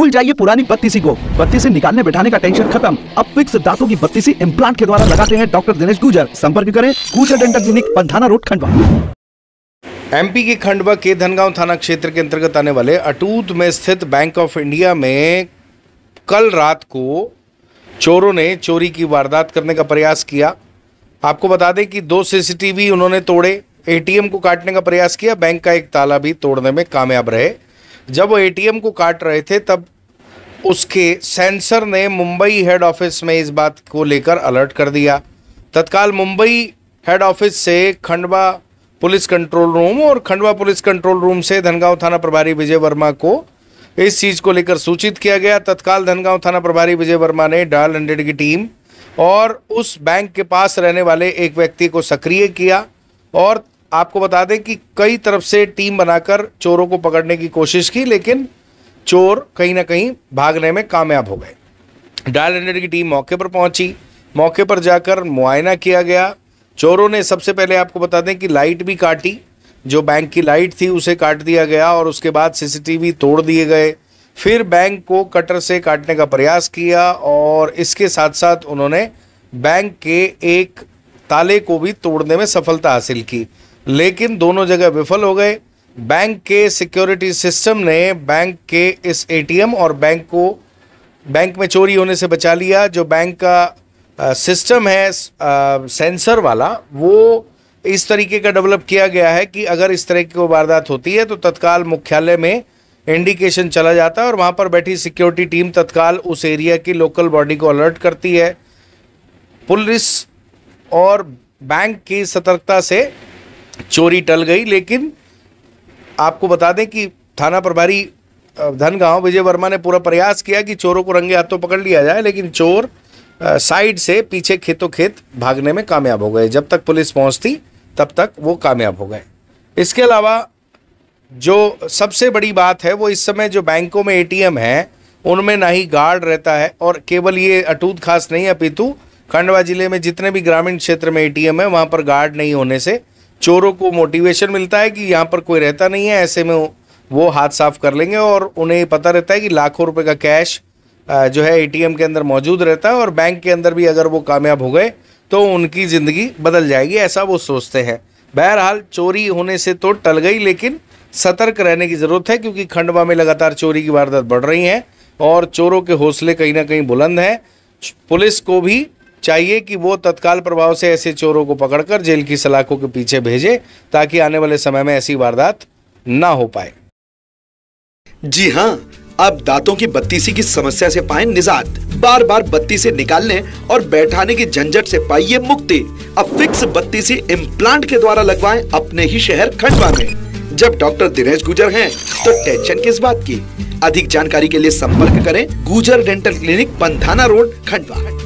भूल जाइए पुरानी बत्तीसी को। बत्तीसी निकालने बैठाने का टेंशन खत्म। अब फिक्स दांतों की बत्तीसी इम्प्लांट के द्वारा लगाते हैं डॉक्टर दिनेश गुजर। संपर्क करें। Gujar dental clinic Pandhana road Khandwa. MP के खंडवा के धनगांव थाना क्षेत्र के अंतर्गत आने वाले अटूट में स्थित बैंक ऑफ़ इंडिया में कल रात को चोरों ने चोरी की वारदात करने का प्रयास किया। आपको बता दें कि दो सीसीटीवी उन्होंने तोड़े। एटीएम को काटने का प्रयास किया। बैंक का एक ताला भी तोड़ने में कामयाब रहे। जब वो एटीएम को काट रहे थे, तब उसके सेंसर ने मुंबई हेड ऑफ़िस में इस बात को लेकर अलर्ट कर दिया। तत्काल मुंबई हेड ऑफ़िस से खंडवा पुलिस कंट्रोल रूम और खंडवा पुलिस कंट्रोल रूम से धनगांव थाना प्रभारी विजय वर्मा को इस चीज़ को लेकर सूचित किया गया। तत्काल धनगांव थाना प्रभारी विजय वर्मा ने डायल हंड्रेड की टीम और उस बैंक के पास रहने वाले एक व्यक्ति को सक्रिय किया और आपको बता दें कि कई तरफ़ से टीम बनाकर चोरों को पकड़ने की कोशिश की, लेकिन चोर कहीं ना कहीं भागने में कामयाब हो गए। डायल हंड्रेड की टीम मौके पर पहुँची। मौके पर जाकर मुआयना किया गया। चोरों ने सबसे पहले आपको बता दें कि लाइट भी काटी। जो बैंक की लाइट थी उसे काट दिया गया और उसके बाद सीसीटीवी तोड़ दिए गए। फिर बैंक को कटर से काटने का प्रयास किया और इसके साथ साथ उन्होंने बैंक के एक ताले को भी तोड़ने में सफलता हासिल की। लेकिन दोनों जगह विफल हो गए। बैंक के सिक्योरिटी सिस्टम ने बैंक के इस एटीएम और बैंक को बैंक में चोरी होने से बचा लिया। जो बैंक का सिस्टम है सेंसर वाला, वो इस तरीके का डेवलप किया गया है कि अगर इस तरह की वारदात होती है तो तत्काल मुख्यालय में इंडिकेशन चला जाता है और वहाँ पर बैठी सिक्योरिटी टीम तत्काल उस एरिया की लोकल बॉडी को अलर्ट करती है। पुलिस और बैंक की सतर्कता से चोरी टल गई, लेकिन आपको बता दें कि थाना प्रभारी धनगांव विजय वर्मा ने पूरा प्रयास किया कि चोरों को रंगे हाथों पकड़ लिया जाए, लेकिन चोर साइड से पीछे खेतों खेत भागने में कामयाब हो गए। जब तक पुलिस पहुँचती, तब तक वो कामयाब हो गए। इसके अलावा जो सबसे बड़ी बात है, वो इस समय जो बैंकों में एटीएम हैं, उनमें ना ही गार्ड रहता है, और केवल ये अटूट खास नहीं है, अपितु खंडवा ज़िले में जितने भी ग्रामीण क्षेत्र में एटीएम है, वहाँ पर गार्ड नहीं होने से चोरों को मोटिवेशन मिलता है कि यहाँ पर कोई रहता नहीं है, ऐसे में वो हाथ साफ़ कर लेंगे और उन्हें पता रहता है कि लाखों रुपए का कैश जो है एटीएम के अंदर मौजूद रहता है और बैंक के अंदर भी अगर वो कामयाब हो गए तो उनकी ज़िंदगी बदल जाएगी, ऐसा वो सोचते हैं। बहरहाल, चोरी होने से तो टल गई, लेकिन सतर्क रहने की ज़रूरत है, क्योंकि खंडवा में लगातार चोरी की वारदात बढ़ रही हैं और चोरों के हौसले कहीं ना कहीं बुलंद हैं। पुलिस को भी चाहिए कि वो तत्काल प्रभाव से ऐसे चोरों को पकड़कर जेल की सलाखों के पीछे भेजे, ताकि आने वाले समय में ऐसी वारदात ना हो पाए। जी हाँ अब दांतों की बत्तीसी की समस्या से पाए निजात। बार बार बत्ती से निकालने और बैठाने की झंझट से पाइए मुक्ति। अब फिक्स बत्तीसी इम्प्लांट के द्वारा लगवाएँ अपने ही शहर खंडवा में। जब डॉक्टर दिनेश गुजर हैं तो टेंशन किस बात की? अधिक जानकारी के लिए संपर्क करें Gujar dental clinic, Panthana road, Khandwa.